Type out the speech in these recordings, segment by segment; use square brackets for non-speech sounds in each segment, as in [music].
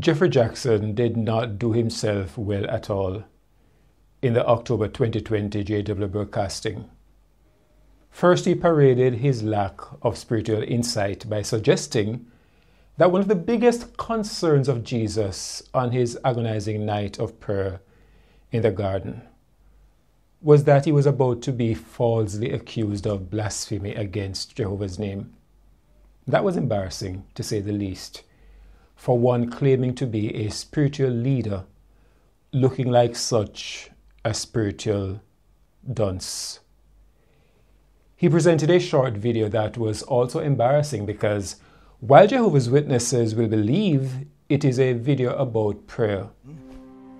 Geoffrey Jackson did not do himself well at all in the October 2020 JW broadcasting. First, he paraded his lack of spiritual insight by suggesting that one of the biggest concerns of Jesus on his agonizing night of prayer in the garden was that he was about to be falsely accused of blasphemy against Jehovah's name. That was embarrassing, to say the least for one claiming to be a spiritual leader looking like such a spiritual dunce. He presented a short video that was also embarrassing because while Jehovah's Witnesses will believe it is a video about prayer,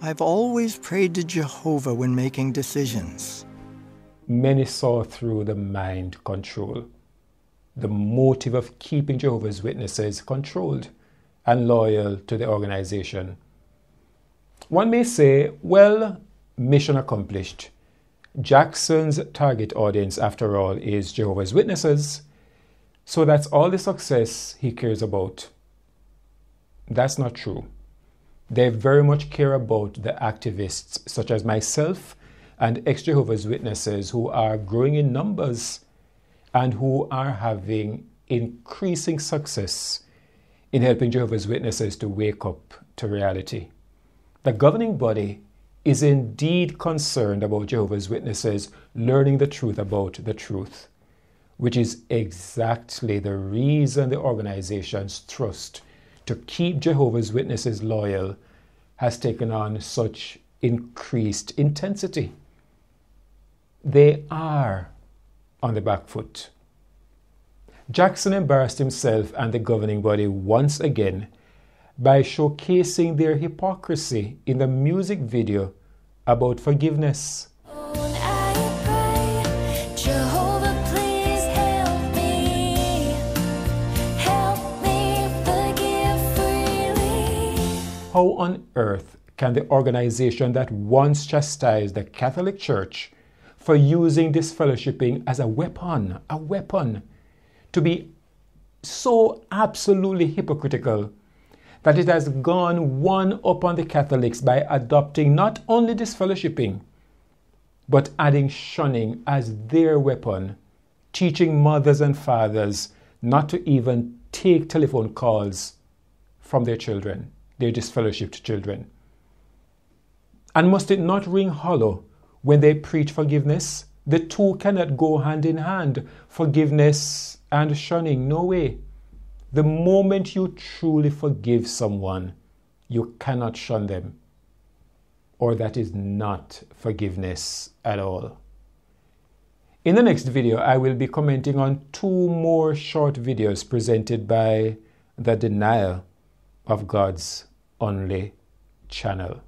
I've always prayed to Jehovah when making decisions. Many saw through the mind control, the motive of keeping Jehovah's Witnesses controlled and loyal to the organization. One may say, well, mission accomplished. Jackson's target audience, after all, is Jehovah's Witnesses, so that's all the success he cares about. That's not true. They very much care about the activists, such as myself and ex Jehovah's Witnesses, who are growing in numbers and who are having increasing success in helping Jehovah's Witnesses to wake up to reality. The governing body is indeed concerned about Jehovah's Witnesses learning the truth about the truth, which is exactly the reason the organization's trust to keep Jehovah's Witnesses loyal has taken on such increased intensity. They are on the back foot. Jackson embarrassed himself and the governing body once again by showcasing their hypocrisy in the music video about forgiveness. How on earth can the organization that once chastised the Catholic Church for using disfellowshipping as a weapon, a weapon, to be so absolutely hypocritical that it has gone one upon the Catholics by adopting not only disfellowshipping, but adding shunning as their weapon, teaching mothers and fathers not to even take telephone calls from their children, their disfellowshipped children. And must it not ring hollow when they preach forgiveness? The two cannot go hand in hand. Forgiveness and shunning. No way. The moment you truly forgive someone, you cannot shun them. Or that is not forgiveness at all. In the next video, I will be commenting on two more short videos presented by the denial of God's only channel.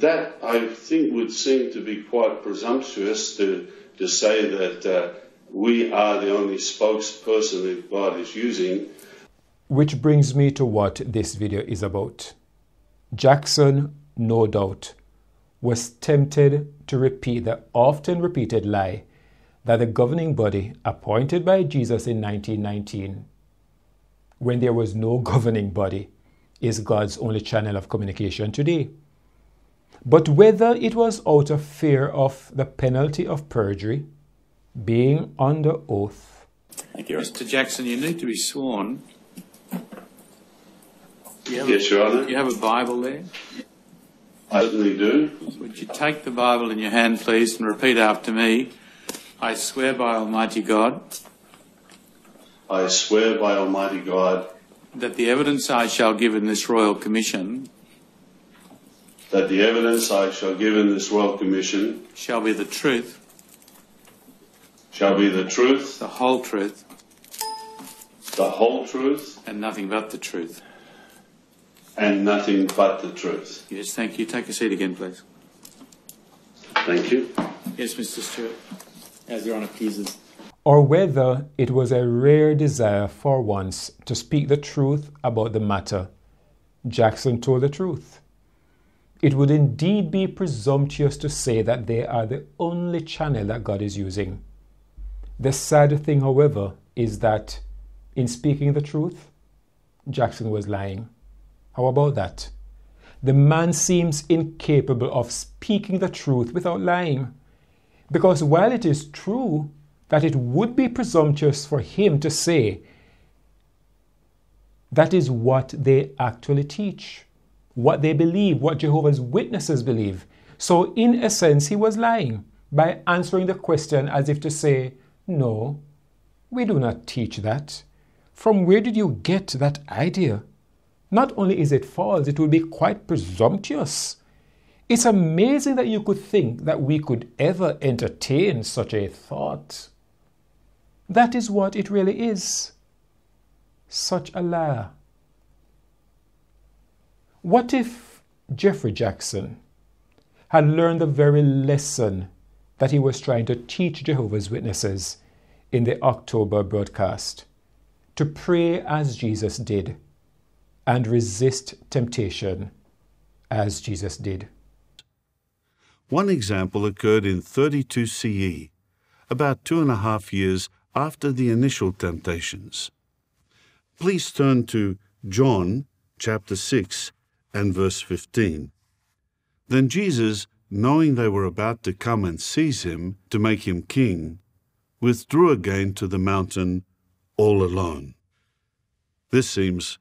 That I think would seem to be quite presumptuous to, to say that uh, we are the only spokesperson that God is using. Which brings me to what this video is about. Jackson, no doubt, was tempted to repeat the often repeated lie that the governing body appointed by Jesus in 1919, when there was no [laughs] governing body, is God's only channel of communication today. But whether it was out of fear of the penalty of perjury, being under oath. Thank you. Mr. Jackson, you need to be sworn. You yes, Your Honour. You have a Bible there? I certainly do. Would you take the Bible in your hand, please, and repeat after me? I swear by Almighty God. I swear by Almighty God. That the evidence I shall give in this Royal Commission. That the evidence I shall give in this Royal Commission. Shall be the truth shall be the truth, the whole truth, the whole truth, and nothing but the truth. And nothing but the truth. Yes, thank you. Take a seat again, please. Thank you. Yes, Mr. Stewart. As Your Honour pleases. Or whether it was a rare desire for once to speak the truth about the matter, Jackson told the truth. It would indeed be presumptuous to say that they are the only channel that God is using. The sad thing, however, is that in speaking the truth, Jackson was lying. How about that? The man seems incapable of speaking the truth without lying. Because while it is true that it would be presumptuous for him to say, that is what they actually teach, what they believe, what Jehovah's Witnesses believe. So, in a sense, he was lying by answering the question as if to say, No, we do not teach that. From where did you get that idea? Not only is it false, it would be quite presumptuous. It's amazing that you could think that we could ever entertain such a thought. That is what it really is. Such a liar. What if Geoffrey Jackson had learned the very lesson that he was trying to teach Jehovah's Witnesses in the October broadcast? To pray as Jesus did and resist temptation as Jesus did. One example occurred in 32 CE, about two and a half years after the initial temptations. Please turn to John chapter 6 and verse 15. Then Jesus, knowing they were about to come and seize him to make him king, withdrew again to the mountain all alone. This seems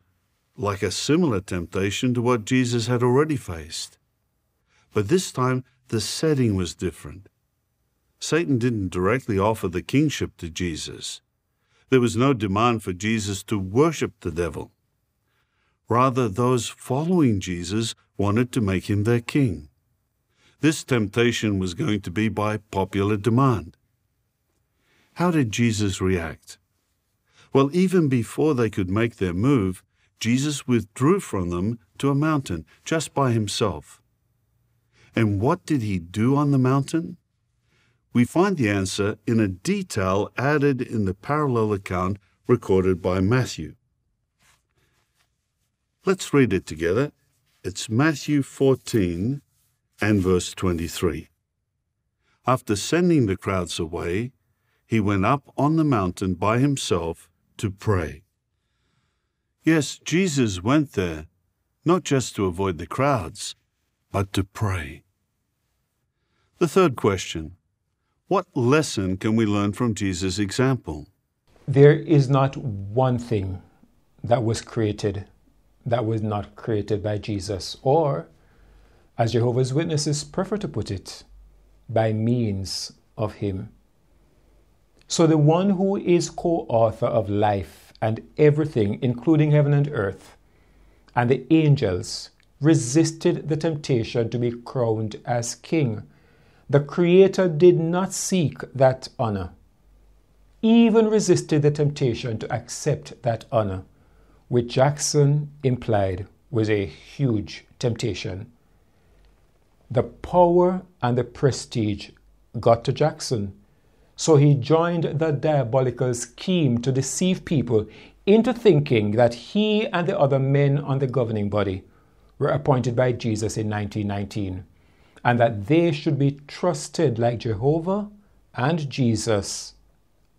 like a similar temptation to what Jesus had already faced. But this time the setting was different. Satan didn't directly offer the kingship to Jesus. There was no demand for Jesus to worship the devil. Rather, those following Jesus wanted to make him their king. This temptation was going to be by popular demand. How did Jesus react? Well, even before they could make their move, Jesus withdrew from them to a mountain just by himself. And what did he do on the mountain? We find the answer in a detail added in the parallel account recorded by Matthew. Let's read it together. It's Matthew 14 and verse 23. After sending the crowds away, he went up on the mountain by himself to pray. Yes, Jesus went there not just to avoid the crowds, but to pray. The third question What lesson can we learn from Jesus' example? There is not one thing that was created that was not created by Jesus, or, as Jehovah's Witnesses prefer to put it, by means of Him. So the one who is co author of life and everything, including heaven and earth, and the angels, resisted the temptation to be crowned as king. The Creator did not seek that honor, even resisted the temptation to accept that honor, which Jackson implied was a huge temptation. The power and the prestige got to Jackson so he joined the diabolical scheme to deceive people into thinking that he and the other men on the governing body were appointed by Jesus in 1919 and that they should be trusted like Jehovah and Jesus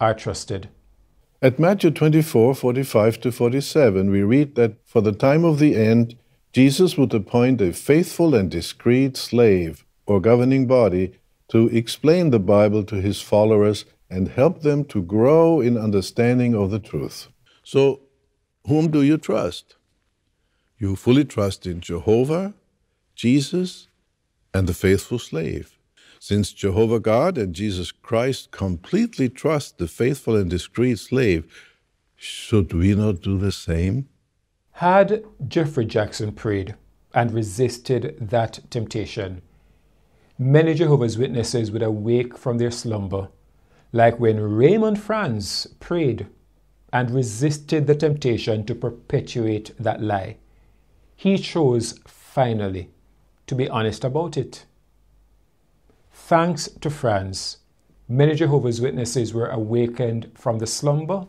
are trusted. At Matthew 24 45 to 47, we read that for the time of the end, Jesus would appoint a faithful and discreet slave or governing body to explain the Bible to his followers and help them to grow in understanding of the truth. So, whom do you trust? You fully trust in Jehovah, Jesus, and the faithful slave. Since Jehovah God and Jesus Christ completely trust the faithful and discreet slave, should we not do the same? Had Geoffrey Jackson prayed and resisted that temptation, Many Jehovah's Witnesses would awake from their slumber, like when Raymond Franz prayed and resisted the temptation to perpetuate that lie. He chose finally to be honest about it. Thanks to Franz, many Jehovah's Witnesses were awakened from the slumber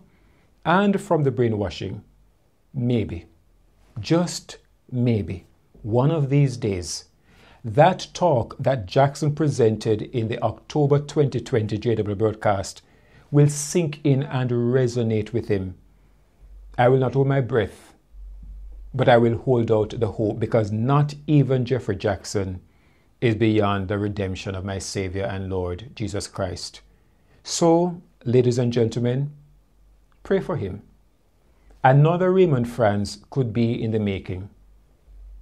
and from the brainwashing. Maybe, just maybe, one of these days, that talk that Jackson presented in the October 2020 JW broadcast will sink in and resonate with him. I will not hold my breath, but I will hold out the hope because not even Geoffrey Jackson is beyond the redemption of my Savior and Lord Jesus Christ. So, ladies and gentlemen, pray for him. Another Raymond Franz could be in the making.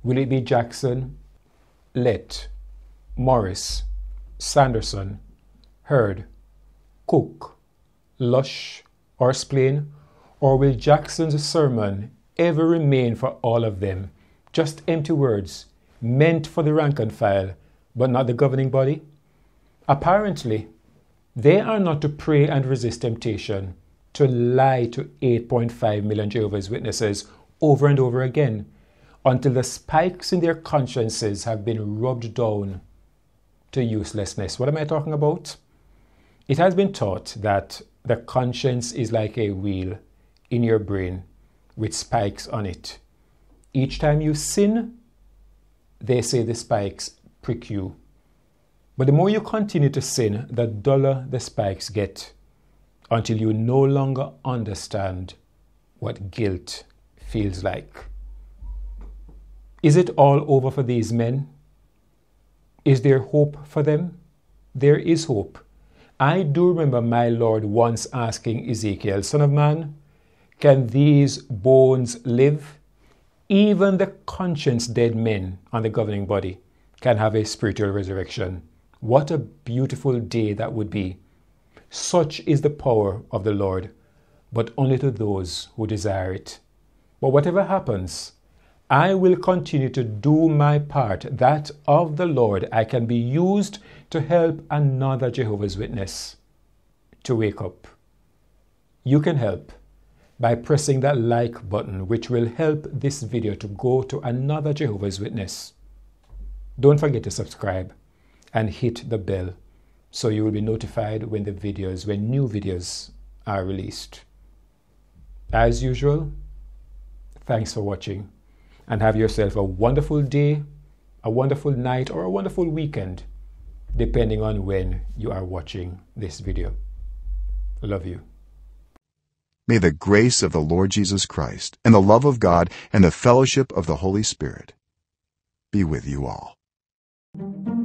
Will it be Jackson, Lett, Morris, Sanderson, Herd, Cook, Lösch, or Splane? Or will Jackson's sermon ever remain for all of them? Just empty words, meant for the rank and file, but not the governing body? Apparently, they are not to pray and resist temptation, to lie to 8.5 million Jehovah's Witnesses over and over again until the spikes in their consciences have been rubbed down to uselessness. What am I talking about? It has been taught that the conscience is like a wheel in your brain with spikes on it. Each time you sin, they say the spikes prick you. But the more you continue to sin, the duller the spikes get until you no longer understand what guilt feels like. Is it all over for these men? Is there hope for them? There is hope. I do remember my Lord once asking Ezekiel, Son of man, can these bones live? Even the conscience dead men on the governing body can have a spiritual resurrection. What a beautiful day that would be. Such is the power of the Lord, but only to those who desire it. But whatever happens, I will continue to do my part, that of the Lord I can be used to help another Jehovah's Witness to wake up. You can help by pressing that like button, which will help this video to go to another Jehovah's Witness. Don't forget to subscribe and hit the bell so you will be notified when the videos, when new videos are released. As usual, thanks for watching and have yourself a wonderful day, a wonderful night, or a wonderful weekend, depending on when you are watching this video. Love you. May the grace of the Lord Jesus Christ and the love of God and the fellowship of the Holy Spirit be with you all. Thank you.